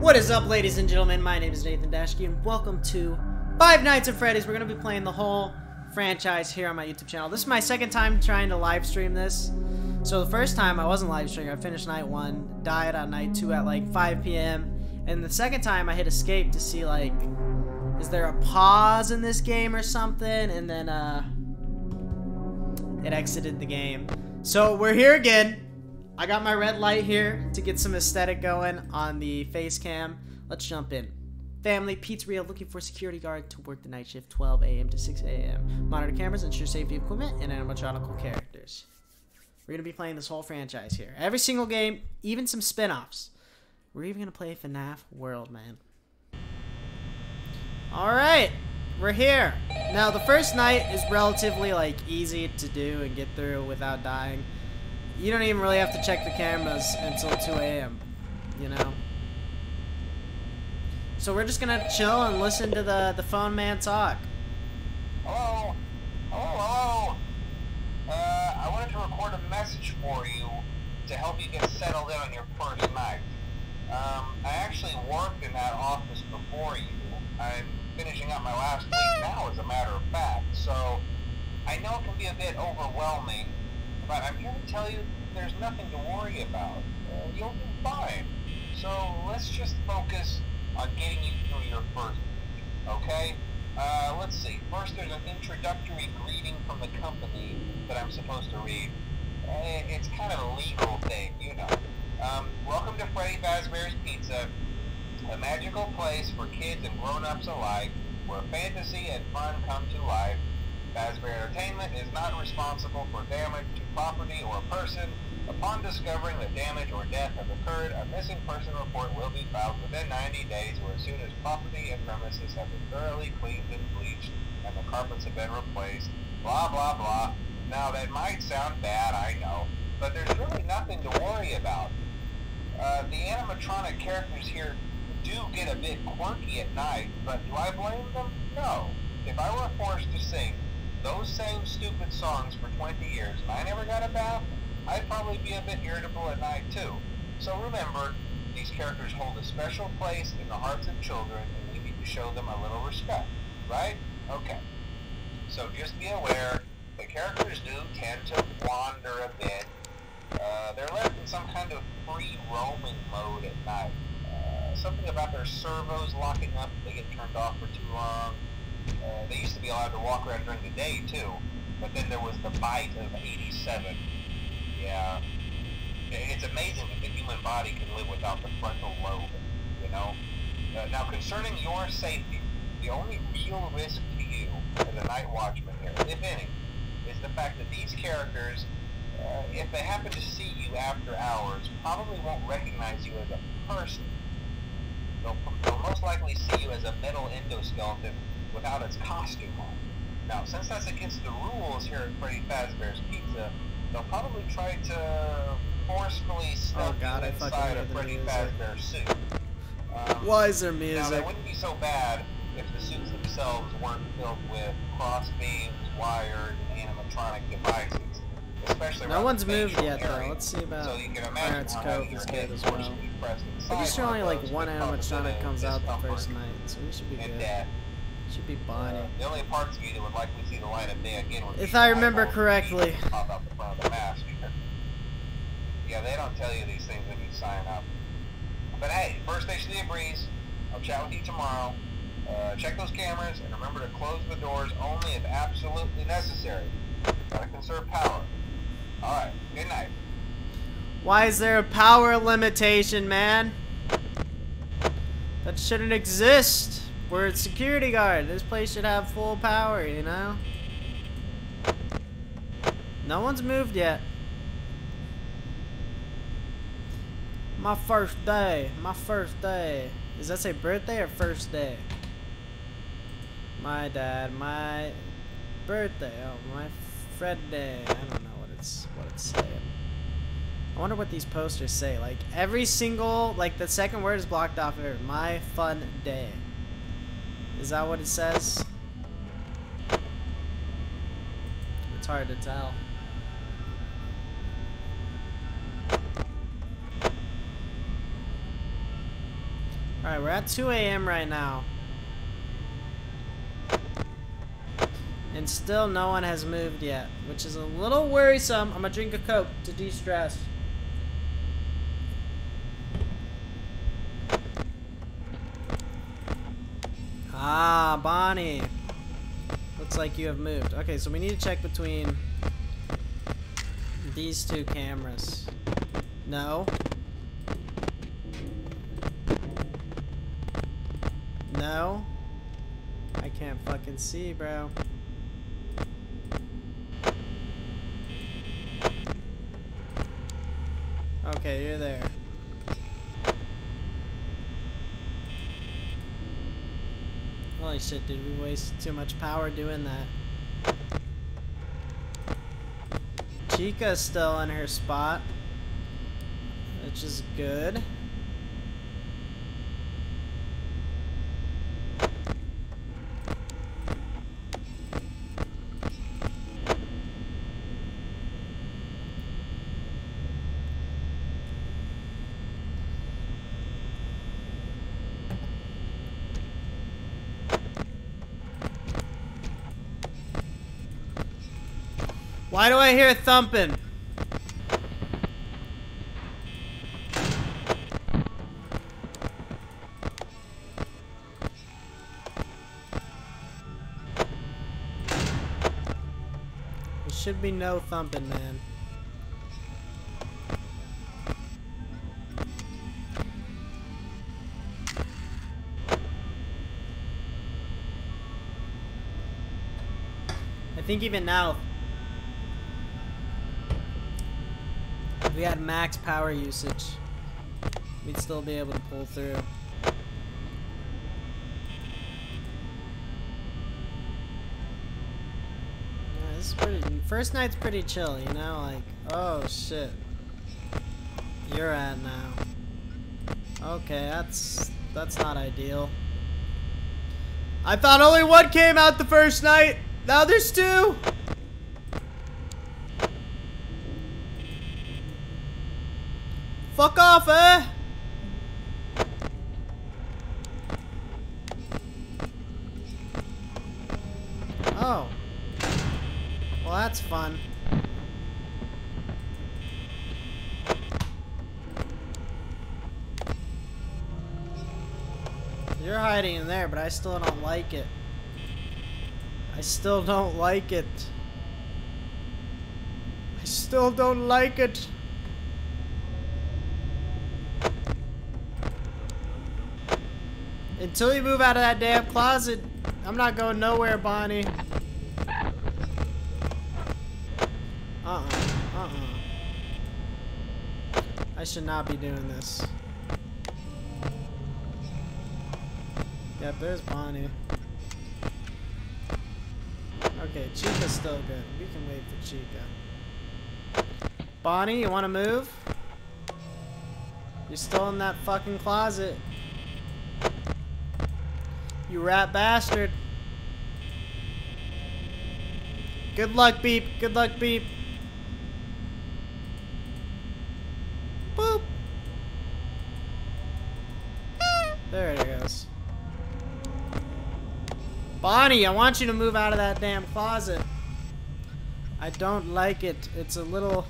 What is up, ladies and gentlemen? My name is Nathan Daschke, and welcome to Five Nights at Freddy's. We're going to be playing the whole franchise here on my YouTube channel. This is my second time trying to live stream this. So the first time I wasn't live streaming, I finished night one, died on night two at like 5 p.m. And the second time I hit escape to see like, is there a pause in this game or something? And then uh, it exited the game. So we're here again. I got my red light here to get some aesthetic going on the face cam. Let's jump in. Family, pizzeria looking for security guard to work the night shift 12 a.m. to 6 a.m. Monitor cameras, ensure safety equipment, and animatronical characters. We're going to be playing this whole franchise here. Every single game, even some spin-offs. We're even going to play FNAF World, man. Alright, we're here. Now, the first night is relatively, like, easy to do and get through without dying you don't even really have to check the cameras until 2 a.m., you know? So we're just gonna chill and listen to the, the phone man talk. Hello? Hello, hello? Uh, I wanted to record a message for you to help you get settled in on your first night. Um, I actually worked in that office before you. I'm finishing up my last week now, as a matter of fact, so I know it can be a bit overwhelming but I'm here to tell you there's nothing to worry about. Uh, you'll be fine. So let's just focus on getting you through your first week, okay? Uh, let's see. First, there's an introductory greeting from the company that I'm supposed to read. Uh, it's kind of a legal thing, you know. Um, welcome to Freddy Fazbear's Pizza, a magical place for kids and grown-ups alike, where fantasy and fun come to life. Fazbear Entertainment is not responsible for damage to property or person. Upon discovering that damage or death has occurred, a missing person report will be filed within 90 days or as soon as property and premises have been thoroughly cleaned and bleached and the carpets have been replaced. Blah, blah, blah. Now, that might sound bad, I know, but there's really nothing to worry about. Uh, the animatronic characters here do get a bit quirky at night, but do I blame them? No. If I were forced to sing same stupid songs for 20 years and I never got a bath, I'd probably be a bit irritable at night too. So remember, these characters hold a special place in the hearts of children and we need to show them a little respect, right? Okay. So just be aware, the characters do tend to wander a bit. Uh, they're left in some kind of free roaming mode at night. Uh, something about their servos locking up if they get turned off for too long. Uh, they used to be allowed to walk around during the day too, but then there was the bite of 87. Yeah. It's amazing that the human body can live without the frontal lobe, you know? Uh, now, concerning your safety, the only real risk to you as a night watchman here, if any, is the fact that these characters, uh, if they happen to see you after hours, probably won't recognize you as a person. They'll, they'll most likely see you as a metal endoskeleton without its costume on. Now, since that's against the rules here at Freddy Fazbear's Pizza, they'll probably try to forcefully stuff oh God, you inside a Freddy Fazbear suit. Um, Why is there music? Now, that wouldn't be so bad if the suits themselves weren't filled with cross beams, wired, and animatronic devices. Especially no one's moved yet, area. though. Let's see about so you can imagine Pirate's Cove is good as well. Pretty sure only like one animatronic comes out the first night, so we should be good. Should be Bonnie. Uh, the only parts of you that would likely see the light of day again would If I remember correctly. Pop out the front of the mask. Yeah, they don't tell you these things when you sign up. But hey, first station of the breeze. I'll chat with you tomorrow. Uh, check those cameras and remember to close the doors only if absolutely necessary. Gotta conserve power. Alright, good night. Why is there a power limitation, man? That shouldn't exist. We're a security guard. This place should have full power, you know? No one's moved yet. My first day. My first day. Does that say birthday or first day? My dad. My birthday. Oh, my Fred day. I don't know what it's what it's saying. I wonder what these posters say. Like every single like the second word is blocked off here. My fun day. Is that what it says? It's hard to tell. Alright, we're at 2 a.m. right now. And still no one has moved yet, which is a little worrisome. I'm gonna drink a Coke to de-stress. Ah, Bonnie. Looks like you have moved. Okay, so we need to check between these two cameras. No. No. I can't fucking see, bro. Okay, you're there. Shit, did we waste too much power doing that? Chica's still in her spot, which is good. Why do I hear thumping? There should be no thumping, man. I think even now, if we had max power usage, we'd still be able to pull through. Yeah, this is pretty. First night's pretty chill, you know. Like, oh shit, you're at now. Okay, that's that's not ideal. I thought only one came out the first night. Now there's two. Fuck off, eh? Oh. Well, that's fun. You're hiding in there, but I still don't like it. I still don't like it. I still don't like it. Until you move out of that damn closet, I'm not going nowhere, Bonnie. Uh-uh. Uh-uh. I should not be doing this. Yep, there's Bonnie. Okay, Chica's still good. We can wait for Chica. Bonnie, you want to move? You're still in that fucking closet. You rat bastard. Good luck, Beep. Good luck, Beep. Boop. There it goes. Bonnie, I want you to move out of that damn closet. I don't like it. It's a little...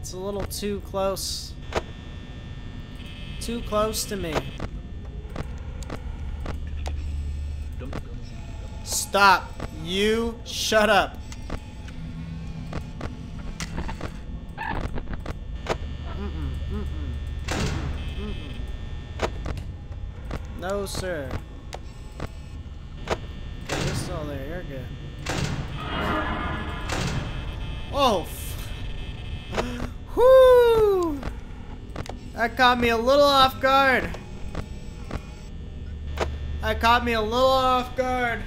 It's a little too close. Too close to me. Stop. You shut up. No, sir. There. You're good. Oh. Whoo! That caught me a little off guard. That caught me a little off guard.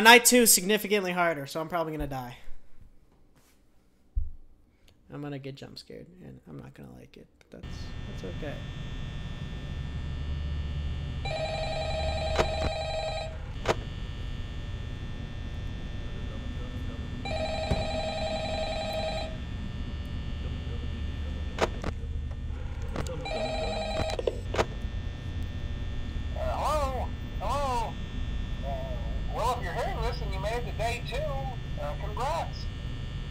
Now, night two is significantly harder, so I'm probably gonna die. I'm gonna gonna get jump scared, and I'm not gonna like it. But that's that's okay. Uh, hello? Hello? Uh, well, if you're hearing this and you made it to day two, uh, congrats.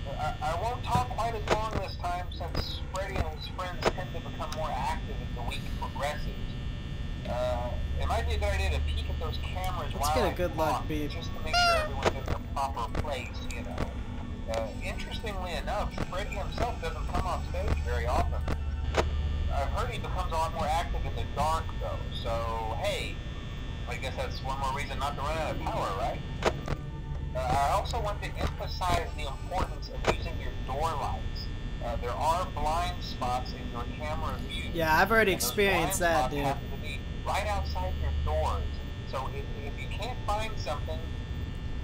Uh, I, I won't talk quite as long this time since Freddy and his friends tend to become more active as the week progresses. Uh, it might be a good idea to peek at those cameras Let's while get a I good talk, Beep. just to make sure everyone's in their proper place, you know. Uh, interestingly enough, Freddy himself doesn't come off stage very often. I've heard he becomes a lot more active in the dark, though. So, hey, I guess that's one more reason not to run out of power, right? Uh, I also want to emphasize the importance of using your door lights. Uh, there are blind spots in your camera view. Yeah, I've already experienced that, dude. happen to be right outside your doors. So you can't find something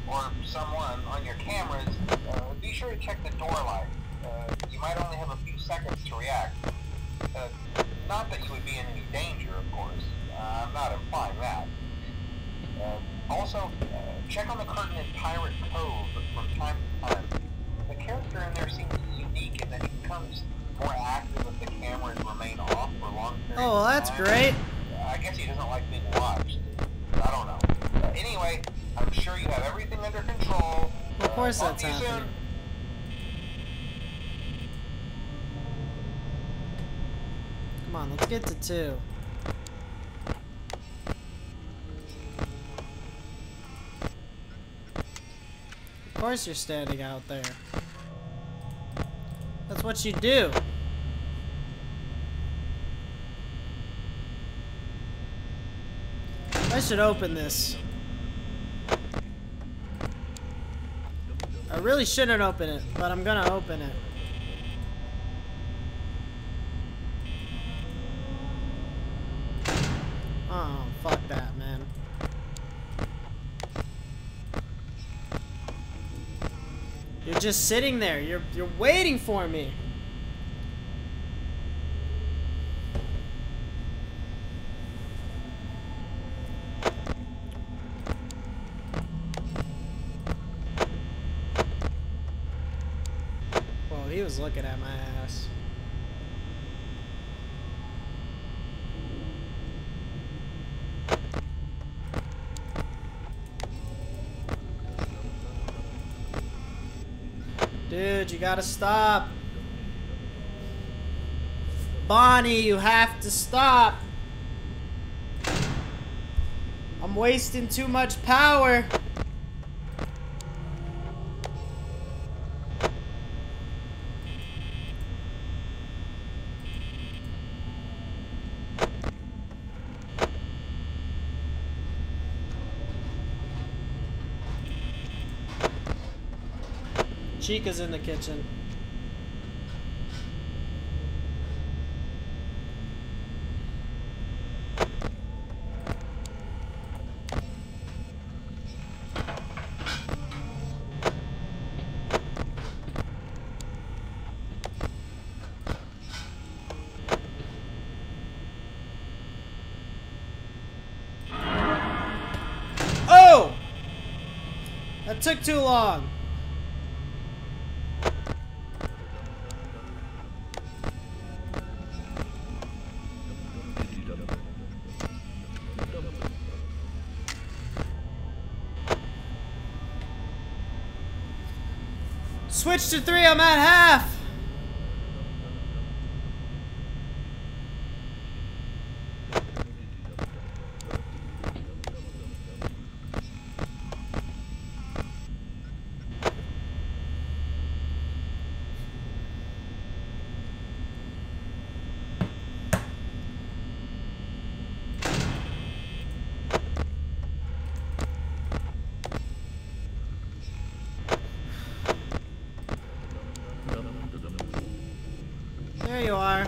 or someone on your cameras, uh, be sure to check the door light. Uh, you might only have a few seconds to react. Uh, not that you would be in any danger, of course. Uh, I'm not implying that. Uh, also, uh, check on the curtain in Pirate Cove from time to time. The character in there seems unique in that he becomes more active if the cameras remain off for long periods Oh, well, that's great. I guess he doesn't like being watched. I don't know. Anyway, I'm sure you have everything under control. Of course uh, that's talk to you soon. happening. Come on, let's get to two. Of course you're standing out there. That's what you do. I should open this. I really shouldn't open it, but I'm gonna open it. Oh, fuck that, man. You're just sitting there. You're you're waiting for me. Was looking at my ass. Dude, you gotta stop. Bonnie, you have to stop. I'm wasting too much power. Chica's in the kitchen. Oh! That took too long. Switch to three, I'm at half. There you are.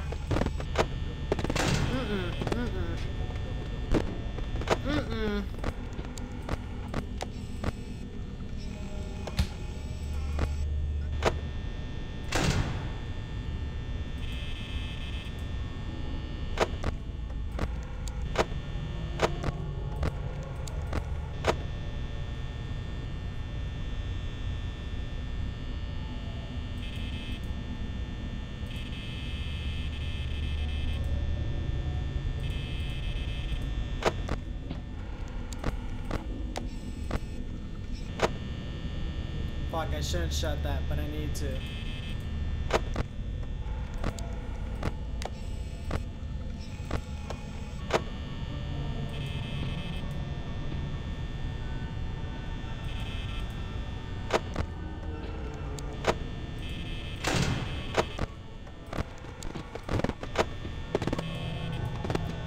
Mm-mm, mm-mm. Mm-mm. Fuck, I shouldn't shut that, but I need to.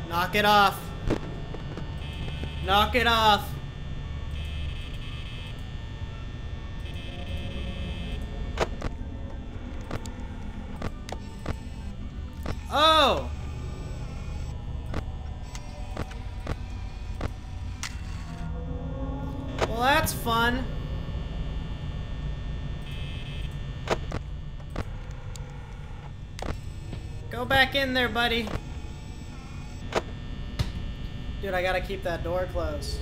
Knock it off. Knock it off. Back in there, buddy. Dude, I gotta keep that door closed.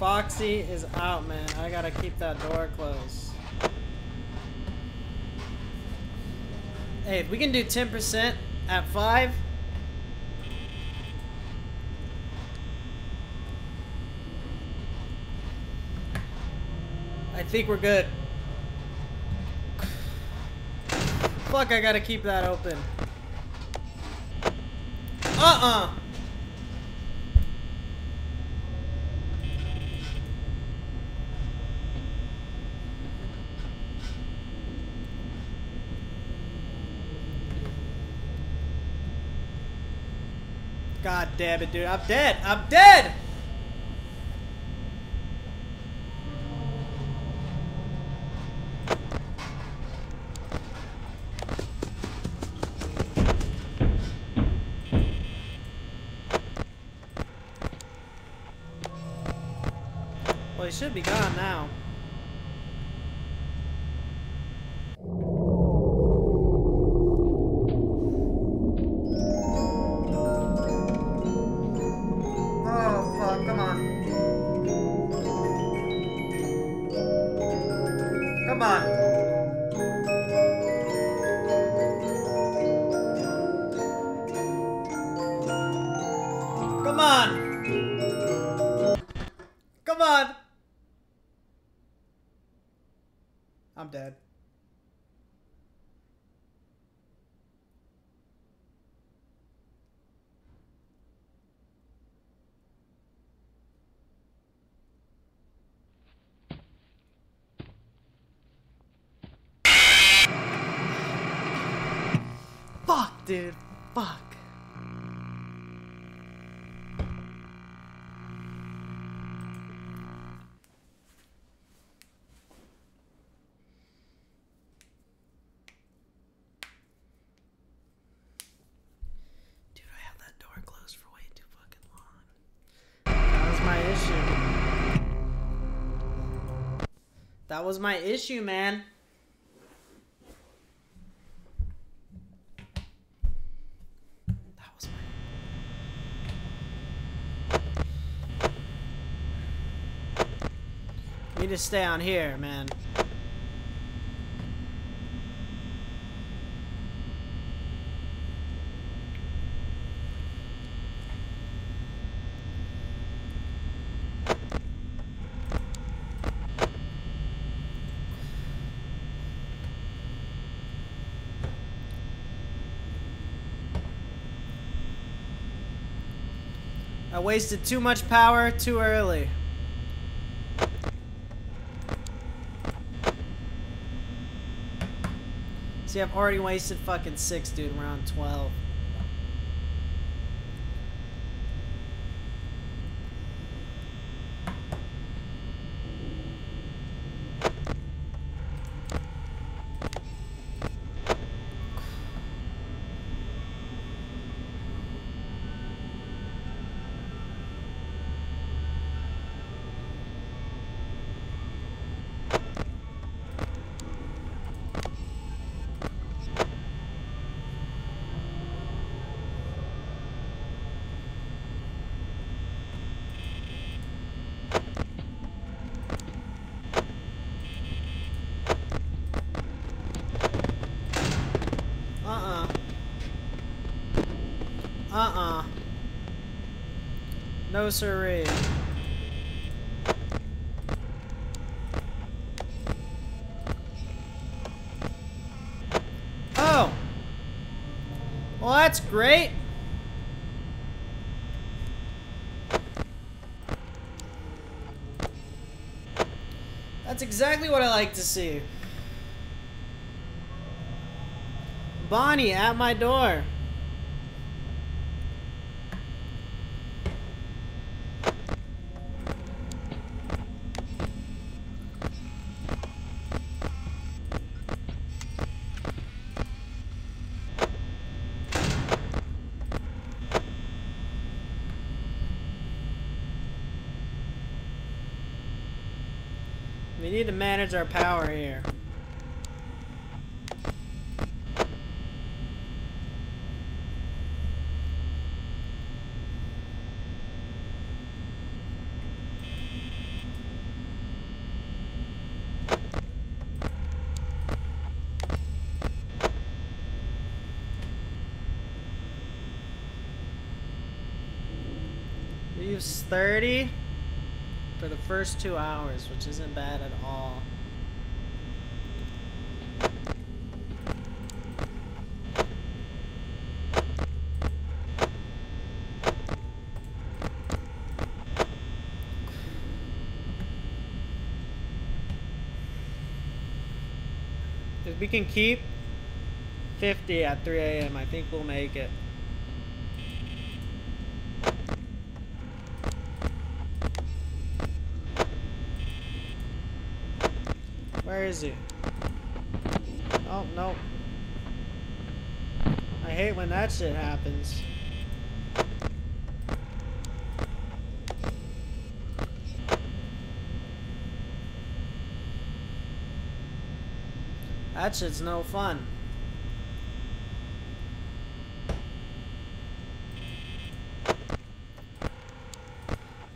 Foxy is out, man. I gotta keep that door closed. Hey, if we can do 10% at 5. I think we're good. Fuck, I gotta keep that open. Uh-uh. God damn it, dude. I'm dead. I'm dead! Well, he should be gone now. Dude. Fuck. Dude, I have that door closed for way too fucking long. That was my issue. That was my issue, man. That was Need to stay on here, man. I wasted too much power too early. See, I've already wasted fucking six, dude. We're on 12. No siree. Oh! Well, that's great. That's exactly what I like to see. Bonnie at my door. We need to manage our power here. Use 30 for the first two hours, which isn't bad at all. If we can keep 50 at 3 a.m., I think we'll make it. Is he? Oh, no. I hate when that shit happens. That shit's no fun.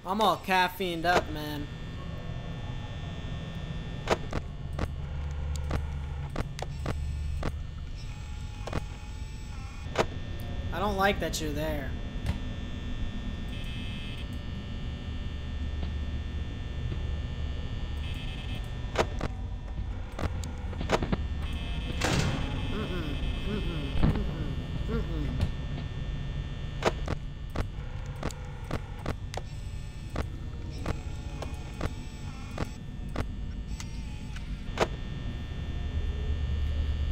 I'm all caffeined up, man. Like that you're there.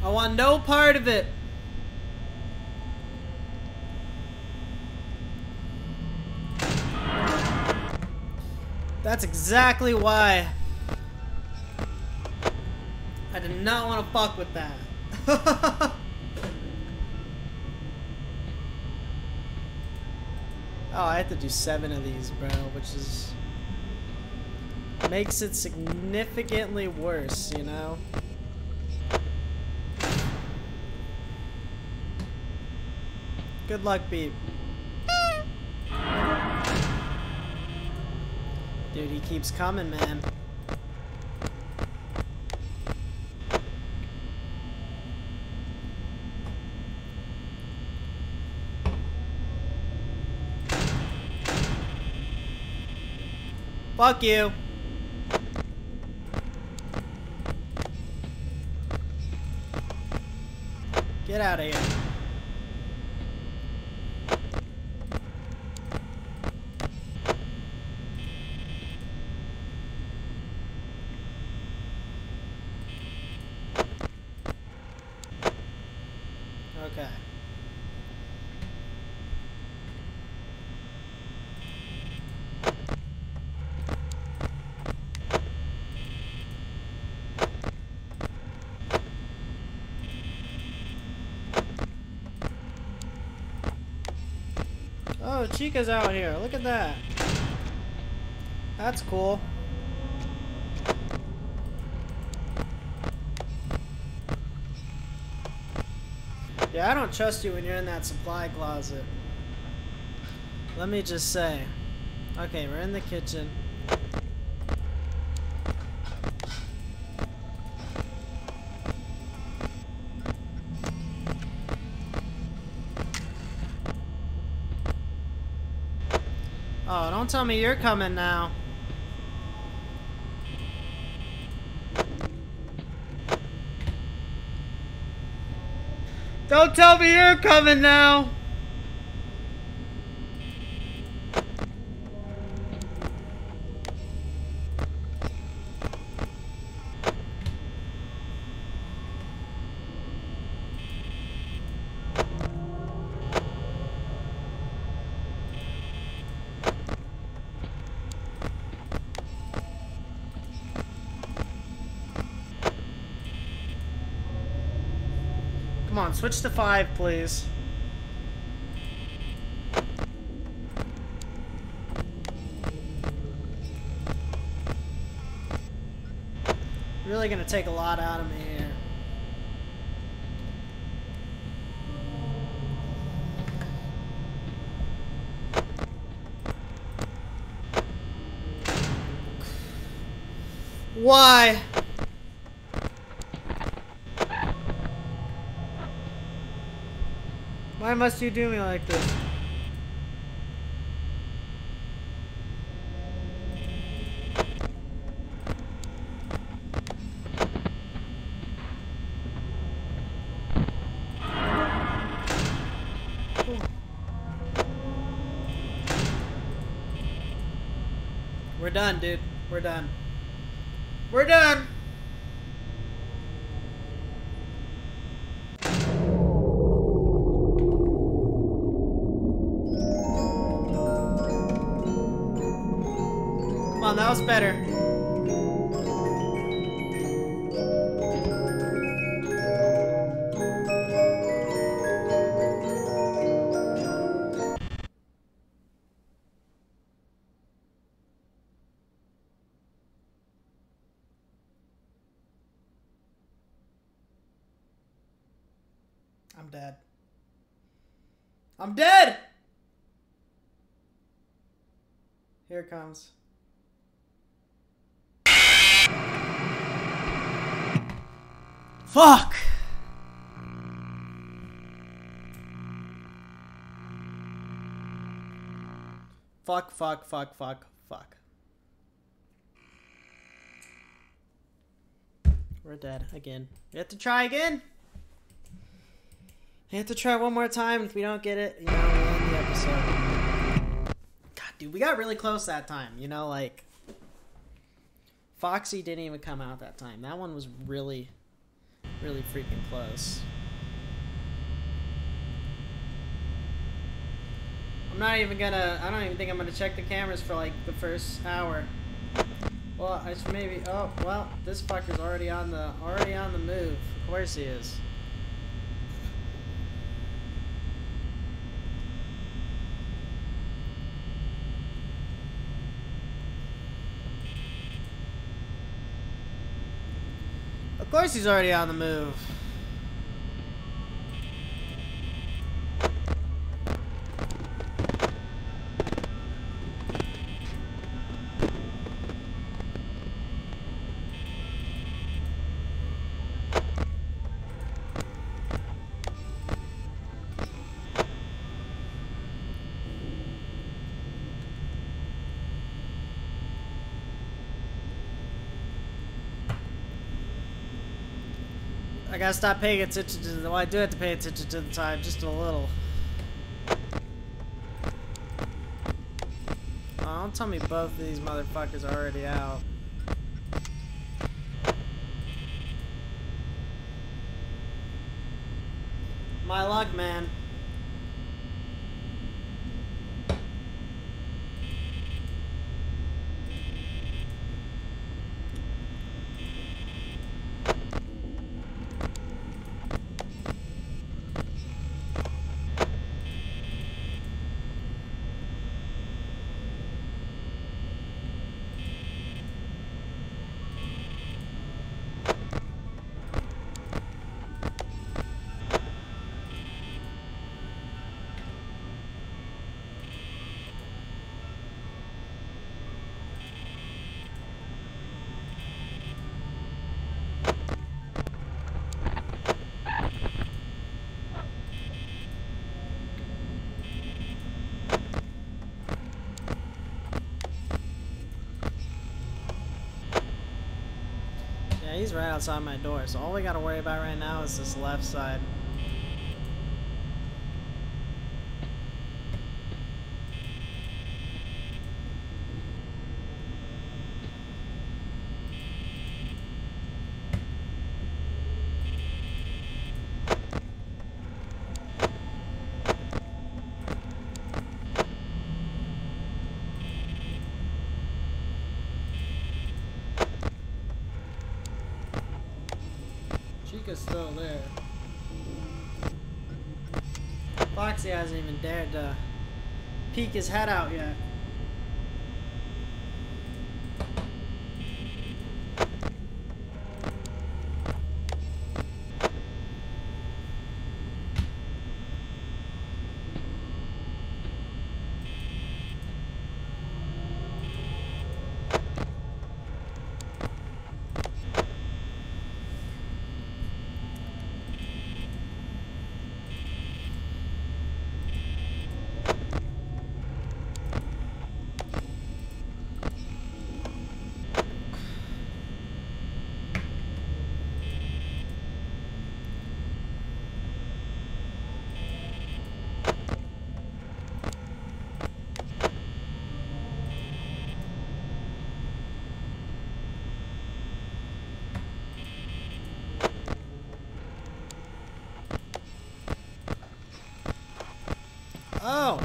I want no part of it. That's exactly why I did not want to fuck with that. oh, I have to do seven of these, bro, which is makes it significantly worse, you know? Good luck, Beep. Dude, he keeps coming, man. Fuck you. Get out of here. Okay. Oh, Chica's out here. Look at that. That's cool. Yeah, I don't trust you when you're in that supply closet. Let me just say. Okay, we're in the kitchen. Tell me you're coming now. Don't tell me you're coming now. On, switch to five, please. Really gonna take a lot out of me here. Why? Why must you do me like this? We're done, dude. We're done. That was better. I'm dead. I'm dead! Here comes. Fuck! Fuck, fuck, fuck, fuck, fuck. We're dead again. We have to try again. We have to try one more time. If we don't get it, you know, end the episode. God, dude, we got really close that time. You know, like Foxy didn't even come out that time. That one was really, really freaking close. I'm not even gonna. I don't even think I'm gonna check the cameras for like the first hour. Well, I should maybe. Oh, well, this fucker's already on the already on the move. Of course he is. Of course he's already on the move. Gotta stop paying attention to the. Well, I do have to pay attention to the time, just a little. Oh, don't tell me both of these motherfuckers are already out. My luck, man. He's right outside my door, so all we gotta worry about right now is this left side. Chica's still there. Foxy hasn't even dared to peek his head out yet. Oh!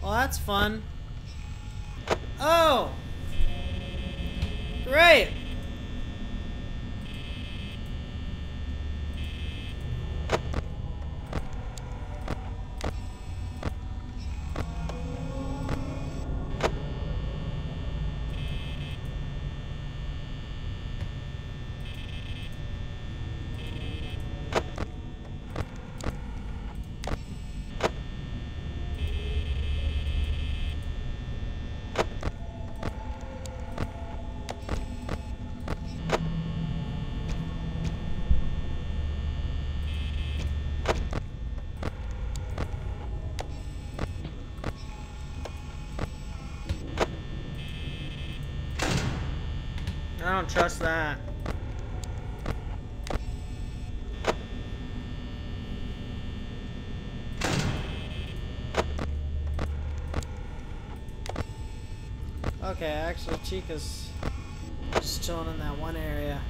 Well, that's fun. Oh! Great! I don't trust that. Okay, actually Chica's just chilling in that one area.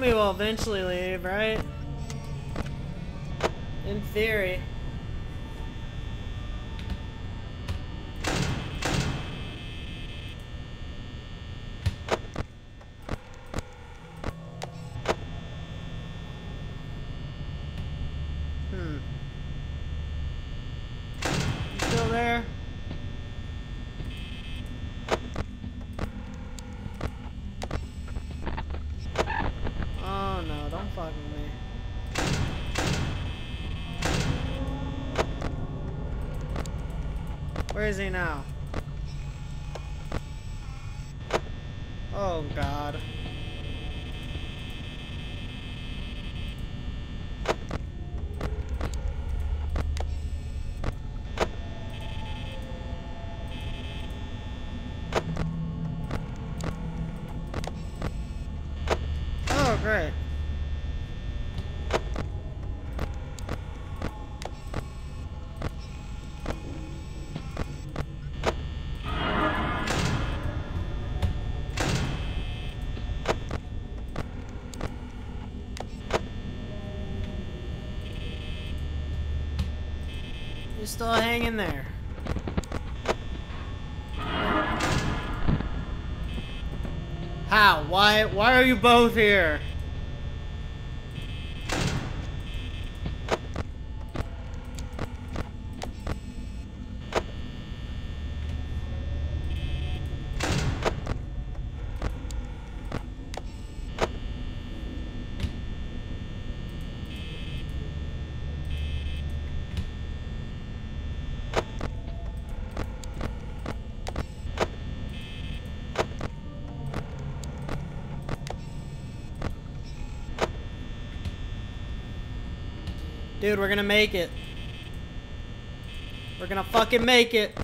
Homie will eventually leave, right? In theory. Hmm. You Still there? Oh no, don't fuck with me. Where is he now? Oh god. Still hanging there. How? Why? Why are you both here? Dude, we're gonna make it. We're gonna fucking make it.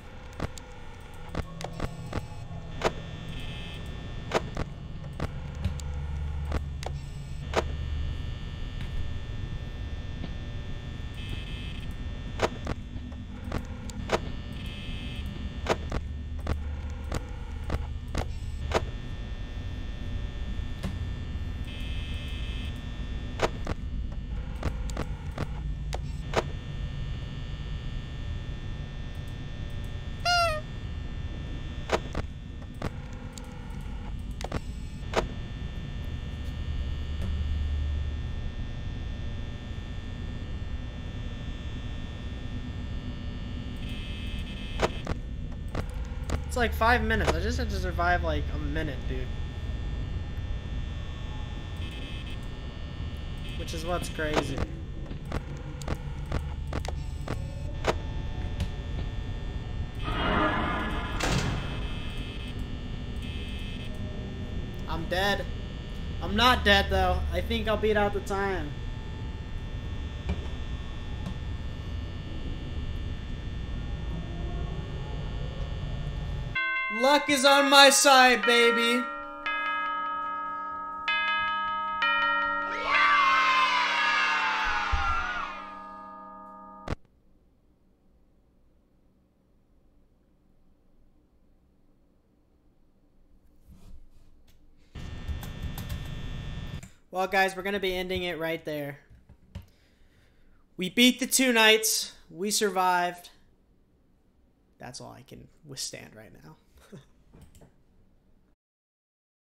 It's like five minutes. I just had to survive like a minute, dude. Which is what's crazy. I'm dead. I'm not dead though. I think I'll beat out the time. Luck is on my side, baby. Well, guys, we're going to be ending it right there. We beat the two nights. We survived. That's all I can withstand right now.